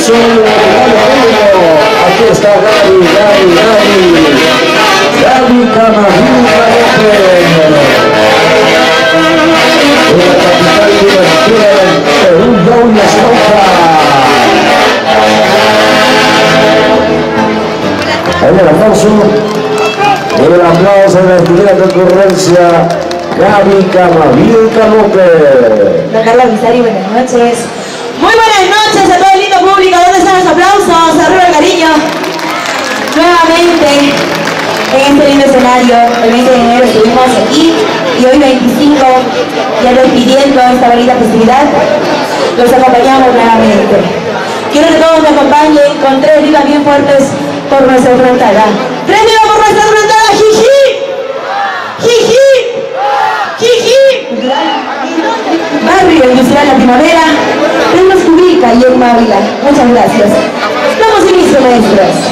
aplauso. Aquí está Gaby, Gaby, Gaby. Gaby Camarillo En la capital divertida del Perú, Yauya Sopa. Ahí el aplauso. El aplauso de la primera concurrencia. Gaby Camavilca López. Don Carlos Guisari, buenas noches. Muy buenas noches a todo el lindo público. ¿Dónde están los aplausos? Arriba el cariño. Nuevamente, en este lindo escenario, el 20 de enero estuvimos aquí y hoy 25, ya despidiendo esta bonita festividad, los acompañamos nuevamente. Quiero que todos me acompañen con tres vivas bien fuertes por nuestra frontada. ¡Tres vivas por nuestra frontada! ¡Jiji! ¡Jiji! ¡Jiji! Barrio Industrial La Primavera, tenemos que ubica y en Mávila. Muchas gracias. Damos inicio, maestros.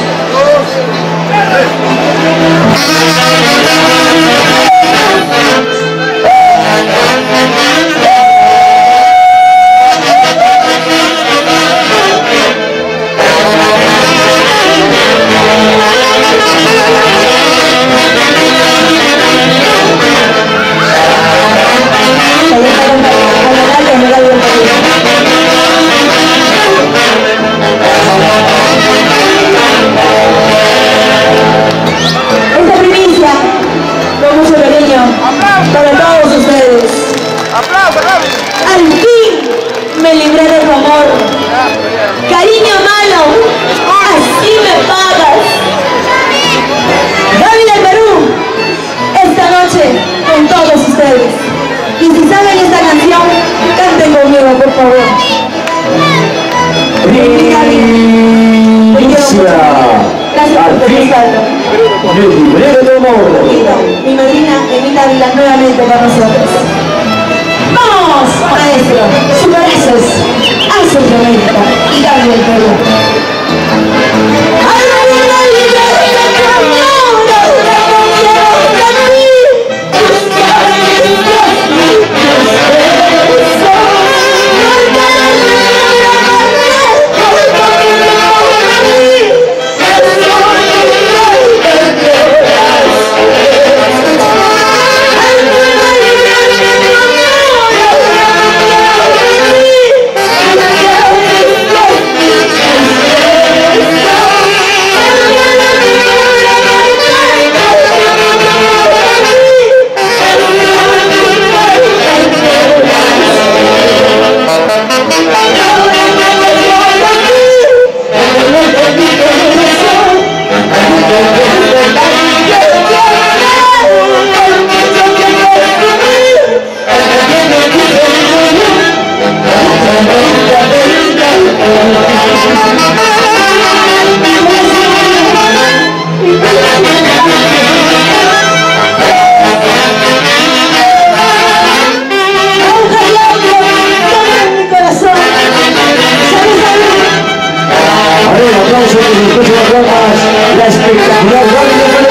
La espectacular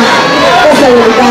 Esa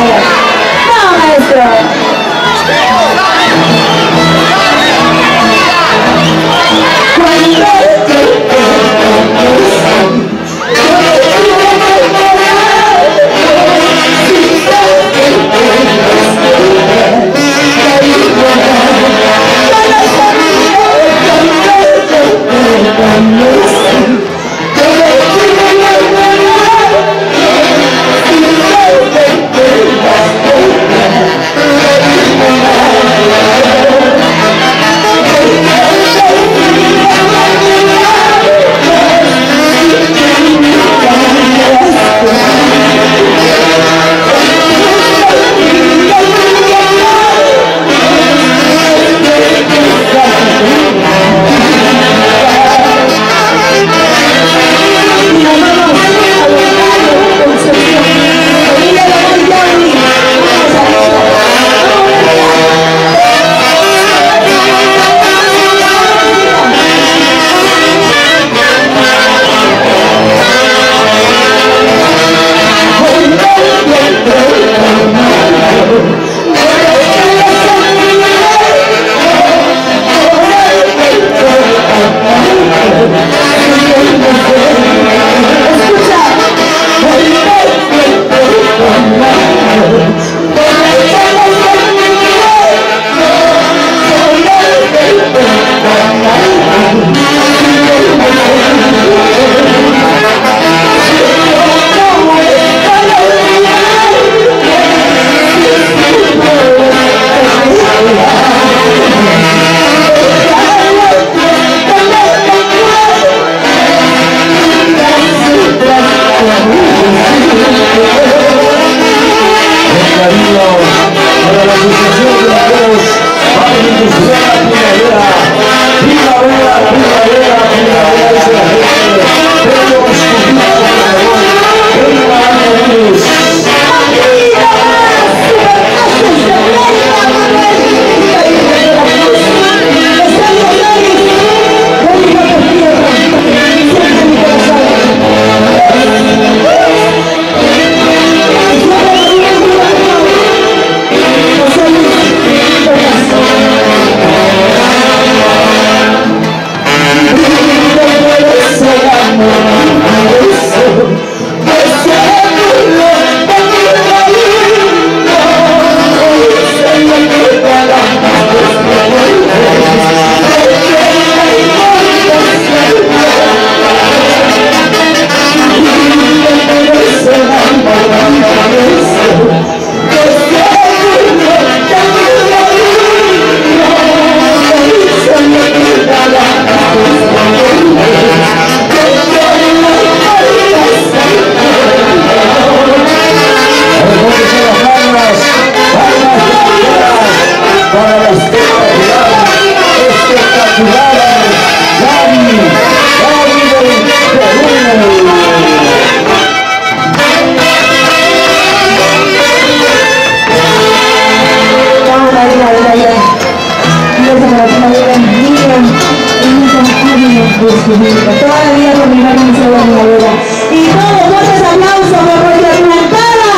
vida con mi me salva mi abuela. Y todos fuertes aplausos por nuestra plantada.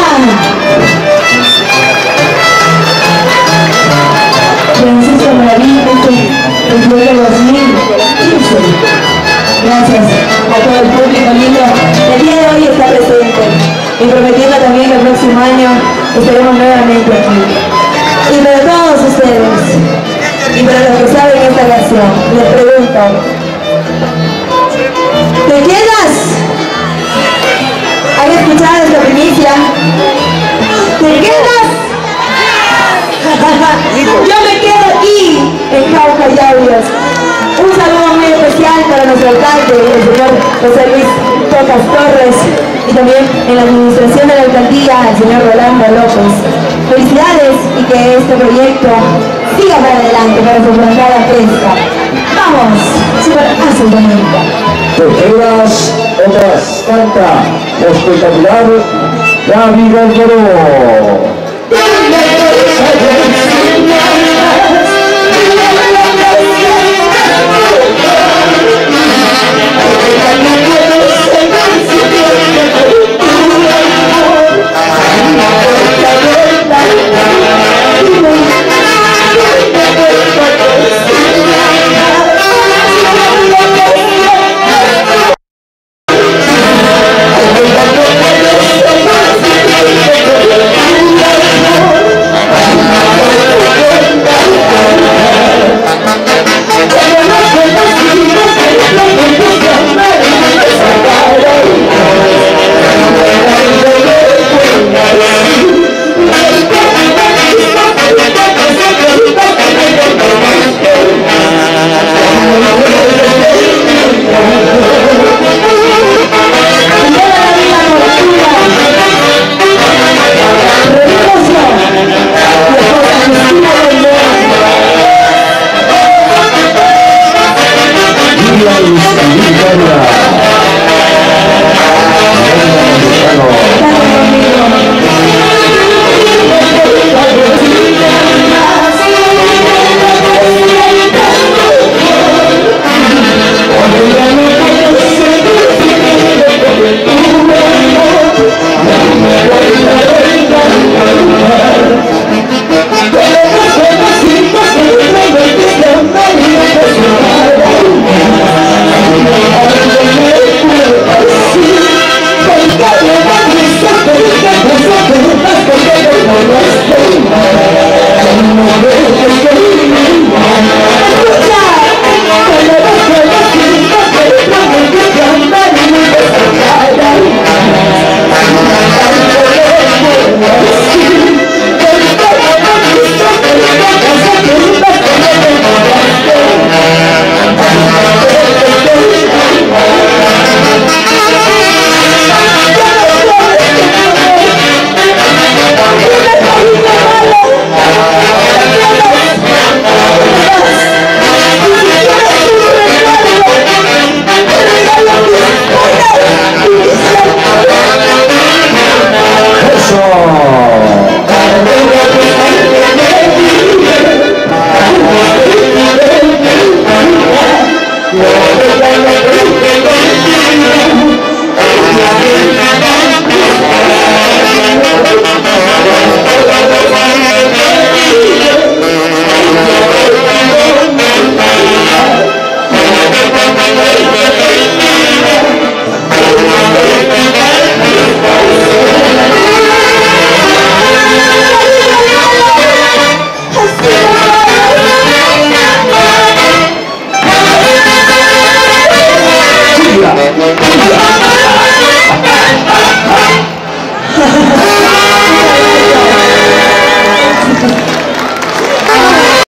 Francisco Maravín, este el del 2015. Gracias a todo el público lindo. El día de hoy está presente y prometiendo también que el próximo año estaremos nuevamente aquí. Y para y para los que saben esta canción, les pregunto, ¿te quedas? ¿Han escuchado esta primicia? ¿Te quedas? Yo me quedo aquí, en Cauca, para nuestro alcalde, el señor José Luis Tocas Torres, y también en la administración de la alcaldía, el señor Rolando López. Felicidades y que este proyecto siga para adelante para su playada fresca. Vamos, super azul Terceras, otras canta, espectacular, Gaby Galgoró.